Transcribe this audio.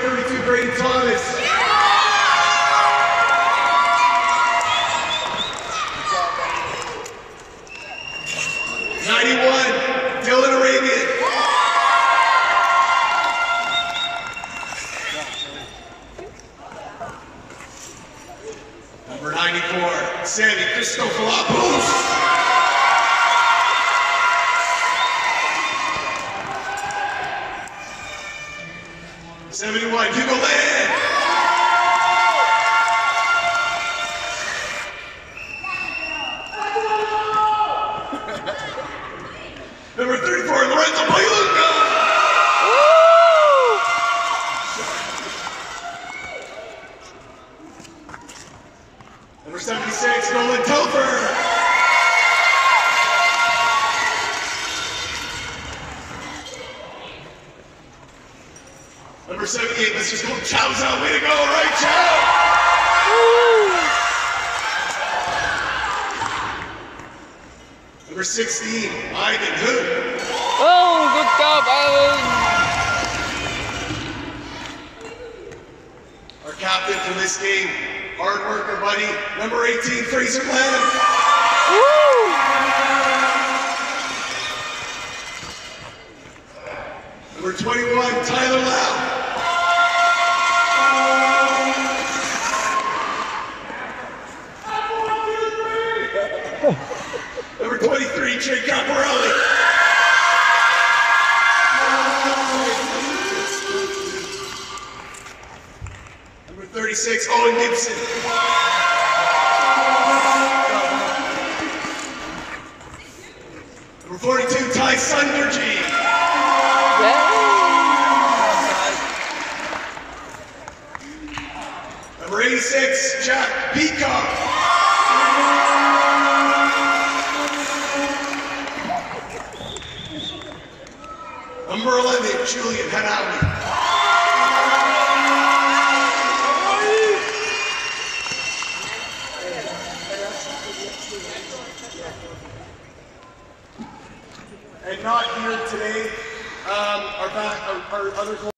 32 Grady Thomas. Yeah! Ninety-one, Dylan Number ninety-four, Sammy Christopholopoulos. 71, Hugo Land. Number 34, Lorenzo Pagliuca. Number 76, Nolan Telfer. Number 78, let's just go Chowza. Way to go, right, Chow? Number 16, Ivan Hu? Oh, good job, Alan. Our captain for this game, hard worker, buddy. Number 18, Fraser Lamb. Number 21, Tyler Lau. Number 23, Jake Caparelli. Number 36, Owen Gibson. Number 42, Ty Sunderji. Number 86, Jack Peacock. Number 11, Julian Hanawi. And not here today, um, our, back, our, our other.